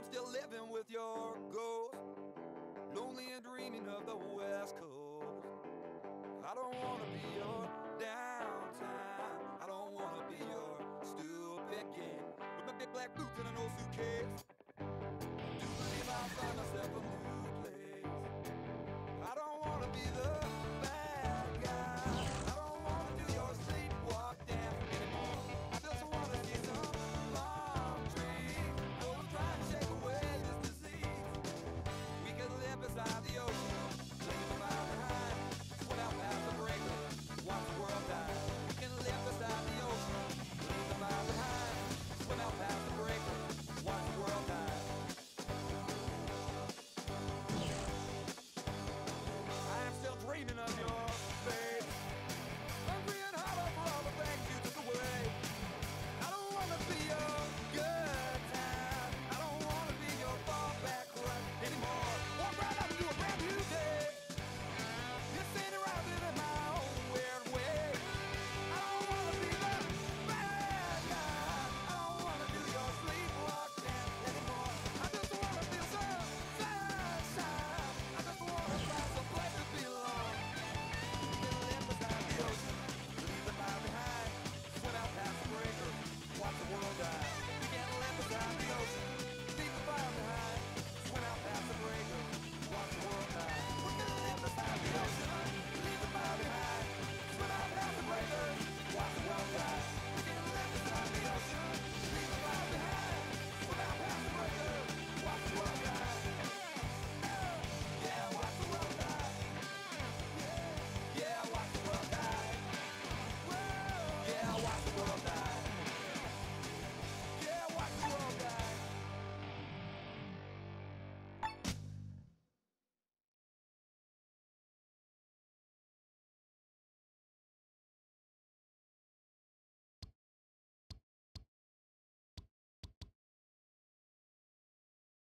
I'm still living with your ghost. Lonely and dreaming of the West Coast. I don't wanna be